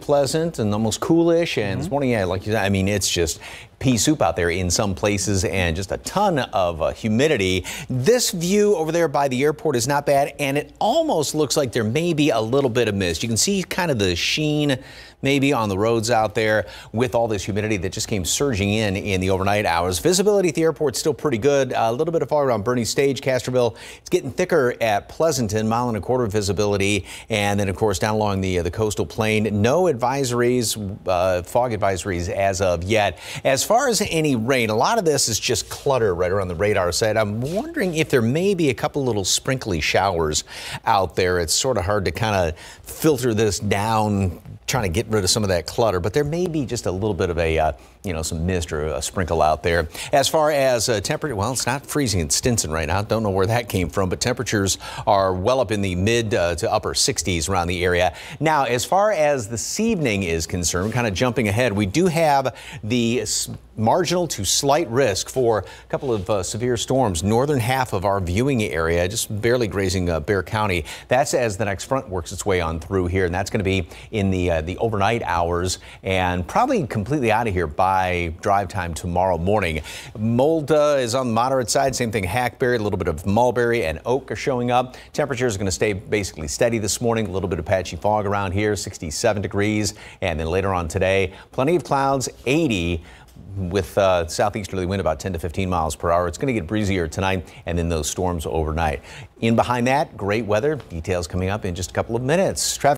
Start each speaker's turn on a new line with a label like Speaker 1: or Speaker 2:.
Speaker 1: pleasant and almost coolish. And mm -hmm. this morning, yeah, like you said, I mean, it's just pea soup out there in some places and just a ton of uh, humidity. This view over there by the airport is not bad, and it almost looks like there may be a little bit of mist. You can see kind of the sheen maybe on the roads out there with all this humidity that just came surging in in the overnight hours. Visibility at the airport still pretty good. A little bit of fog around Boerne Stage, Castroville. It's getting thicker at Pleasanton, mile and a quarter visibility, and then of course down along the uh, the coastal plain. No advisories, uh, fog advisories as of yet. As far as any rain, a lot of this is just clutter right around the radar set. I'm wondering if there may be a couple little sprinkly showers out there. It's sort of hard to kind of filter this down trying to get rid of some of that clutter, but there may be just a little bit of a, uh, you know, some mist or a sprinkle out there. As far as uh, temperature, well, it's not freezing in Stinson right now. Don't know where that came from, but temperatures are well up in the mid uh, to upper 60s around the area. Now, as far as this evening is concerned, kind of jumping ahead, we do have the marginal to slight risk for a couple of uh, severe storms. Northern half of our viewing area, just barely grazing uh, Bexar County. That's as the next front works its way on through here, and that's going to be in the uh, the overnight hours and probably completely out of here by drive time tomorrow morning. Mold is on the moderate side. Same thing, hackberry, a little bit of mulberry and oak are showing up. Temperatures are going to stay basically steady this morning. A little bit of patchy fog around here, 67 degrees, and then later on today, plenty of clouds, 80 with uh, southeasterly wind about 10 to 15 miles per hour. It's going to get breezier tonight and then those storms overnight. In behind that, great weather. Details coming up in just a couple of minutes. Traffic